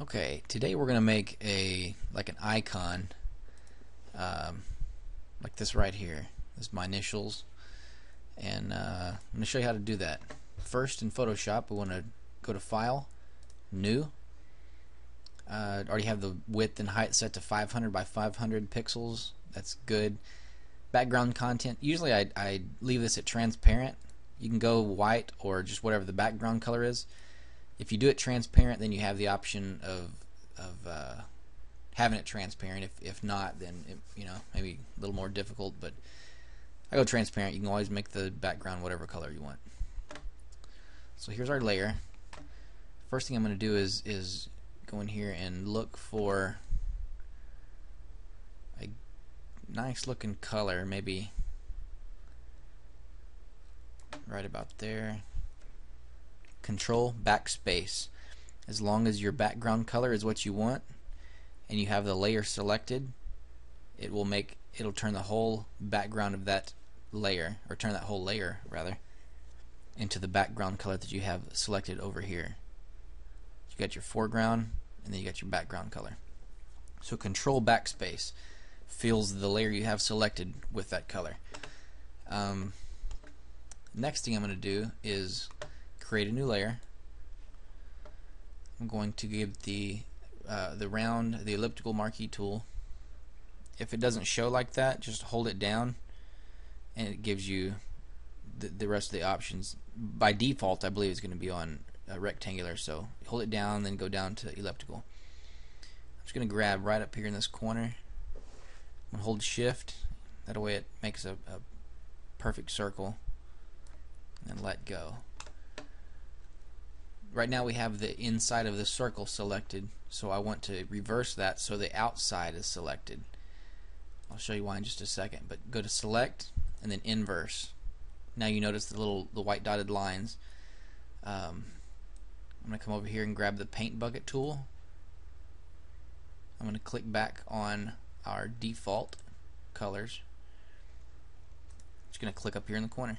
Okay, today we're going to make a like an icon um, like this right here. This is my initials and uh, I'm going to show you how to do that. First in Photoshop we want to go to File, New. Uh, already have the width and height set to 500 by 500 pixels. That's good. Background content. Usually I, I leave this at transparent. You can go white or just whatever the background color is. If you do it transparent, then you have the option of of uh, having it transparent. If if not, then it, you know maybe a little more difficult. But I go transparent. You can always make the background whatever color you want. So here's our layer. First thing I'm going to do is is go in here and look for a nice looking color, maybe right about there control backspace. As long as your background color is what you want and you have the layer selected it will make it'll turn the whole background of that layer or turn that whole layer rather into the background color that you have selected over here. You got your foreground and then you got your background color. So control backspace fills the layer you have selected with that color. Um, next thing I'm going to do is create a new layer. I'm going to give the uh, the round, the elliptical marquee tool. If it doesn't show like that, just hold it down and it gives you the, the rest of the options. By default, I believe it's going to be on rectangular, so hold it down, then go down to elliptical. I'm just going to grab right up here in this corner. I'm going to hold shift, that way it makes a, a perfect circle, and let go right now we have the inside of the circle selected so I want to reverse that so the outside is selected. I'll show you why in just a second but go to select and then inverse. Now you notice the little the white dotted lines. Um, I'm gonna come over here and grab the paint bucket tool. I'm gonna click back on our default colors. Just gonna click up here in the corner.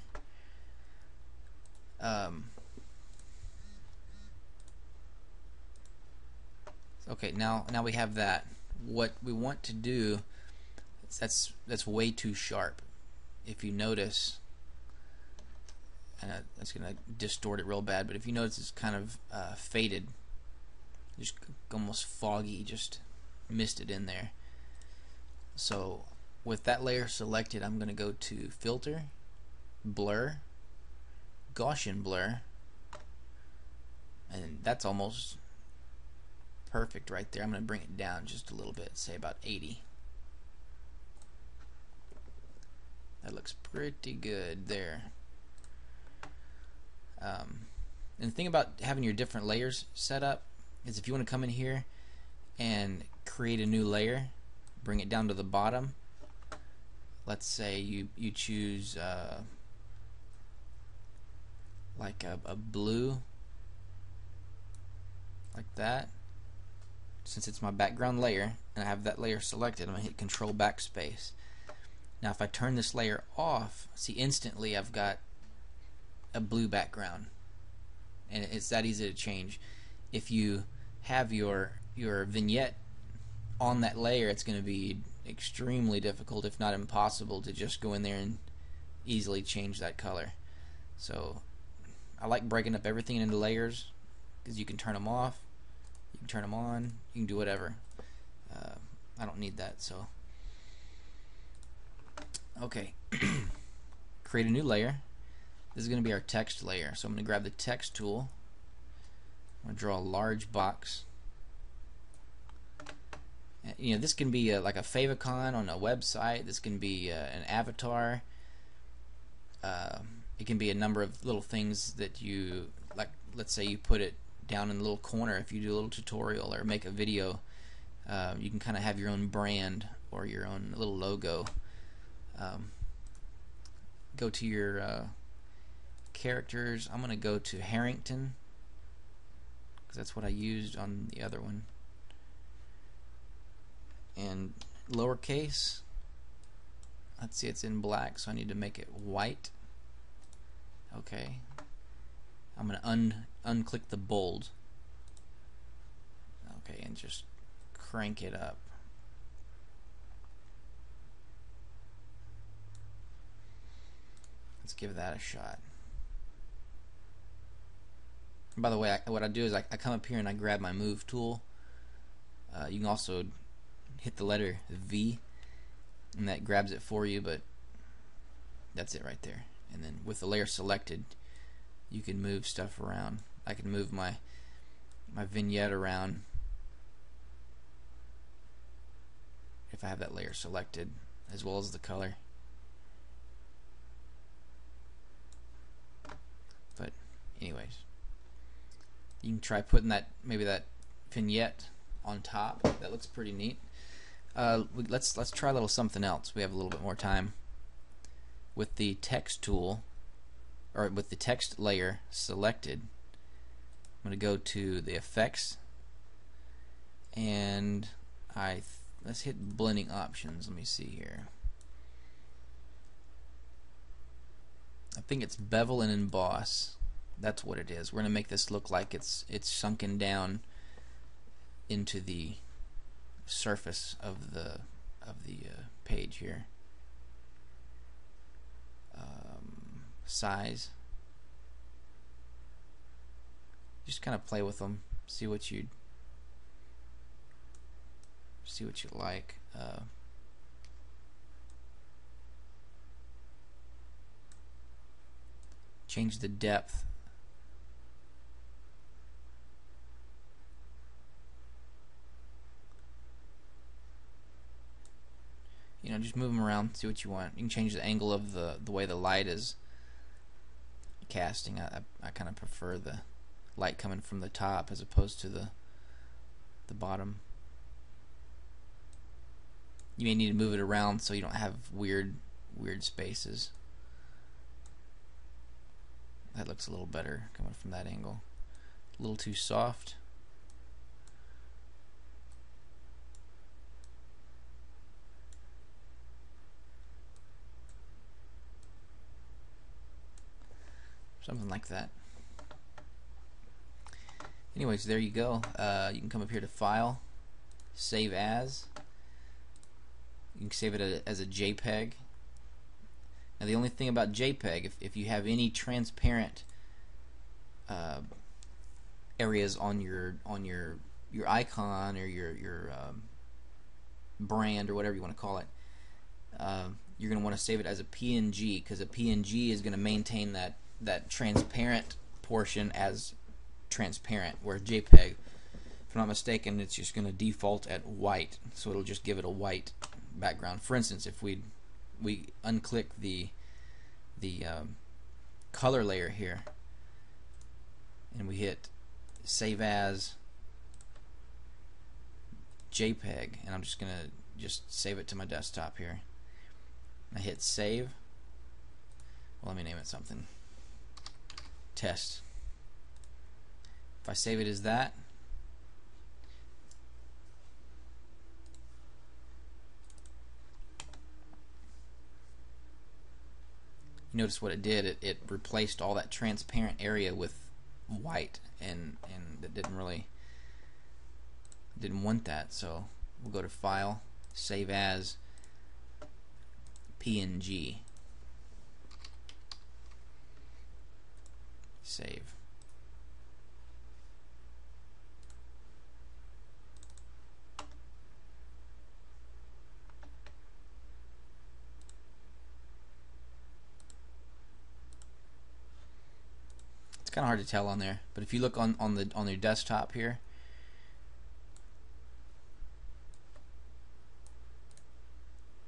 Um, Okay, now now we have that. What we want to do that's that's way too sharp. If you notice, and that's going to distort it real bad. But if you notice, it's kind of uh, faded, just almost foggy, just missed it in there. So with that layer selected, I'm going to go to Filter, Blur, Gaussian Blur, and that's almost perfect right there. I'm going to bring it down just a little bit, say about 80. That looks pretty good there. Um, and the thing about having your different layers set up is if you want to come in here and create a new layer, bring it down to the bottom. Let's say you you choose uh, like a, a blue, like that since it's my background layer and I have that layer selected, I'm going to hit control backspace. Now if I turn this layer off, see instantly I've got a blue background and it's that easy to change. If you have your your vignette on that layer, it's going to be extremely difficult, if not impossible, to just go in there and easily change that color. So I like breaking up everything into layers because you can turn them off you can turn them on. You can do whatever. Uh, I don't need that, so. Okay. Create a new layer. This is going to be our text layer. So I'm going to grab the text tool. I'm going to draw a large box. Uh, you know, this can be a, like a favicon on a website. This can be uh, an avatar. Uh, it can be a number of little things that you like. Let's say you put it down in the little corner if you do a little tutorial or make a video um, you can kind of have your own brand or your own little logo um, go to your uh, characters. I'm gonna go to Harrington because that's what I used on the other one. And lowercase let's see it's in black so I need to make it white. Okay I'm going to un unclick the bold. Okay, and just crank it up. Let's give that a shot. By the way, I, what I do is I, I, come up here and I grab my move tool. Uh, you can also hit the letter V and that grabs it for you, but that's it right there. And then with the layer selected, you can move stuff around. I can move my my vignette around if I have that layer selected as well as the color. But anyways, you can try putting that maybe that vignette on top. That looks pretty neat. Uh, let's let's try a little something else. We have a little bit more time. With the text tool, or with the text layer selected, I'm going to go to the effects, and I let's hit blending options. Let me see here. I think it's bevel and emboss. That's what it is. We're going to make this look like it's it's sunken down into the surface of the of the uh, page here. Um, size. Just kind of play with them, see what you see what you like. Uh, change the depth you know, just move them around, see what you want. You can change the angle of the the way the light is casting. I I, I kind of prefer the light coming from the top as opposed to the the bottom. You may need to move it around so you don't have weird weird spaces. That looks a little better coming from that angle. A little too soft. Something like that. Anyways, there you go. Uh, you can come up here to File, Save As. You can save it as a JPEG. Now the only thing about JPEG, if, if you have any transparent uh, areas on your on your your icon or your your um, brand or whatever you want to call it, uh, you're going to want to save it as a PNG because a PNG is going to maintain that that transparent portion as transparent, where JPEG, if I'm not mistaken, it's just going to default at white, so it'll just give it a white background. For instance, if we we unclick the the um, color layer here, and we hit Save As JPEG, and I'm just going to just save it to my desktop here. I hit Save. Well, let me name it something test. If I save it as that, You notice what it did. It, it replaced all that transparent area with white, and and that didn't really didn't want that. So we'll go to File, Save As, PNG. Save. It's kind of hard to tell on there, but if you look on on the on your desktop here,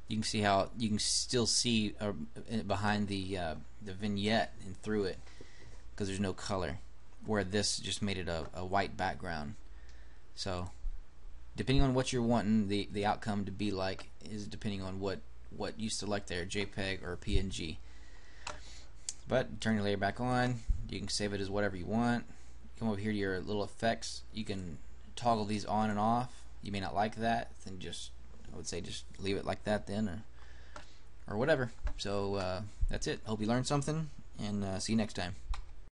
you can see how you can still see uh, behind the uh, the vignette and through it because there's no color where this just made it a, a white background. So depending on what you're wanting the the outcome to be like is depending on what what you select there JPEG or PNG but turn your layer back on. You can save it as whatever you want. Come over here to your little effects. You can toggle these on and off. You may not like that then just I would say just leave it like that then or or whatever. So uh, that's it. Hope you learned something and uh, see you next time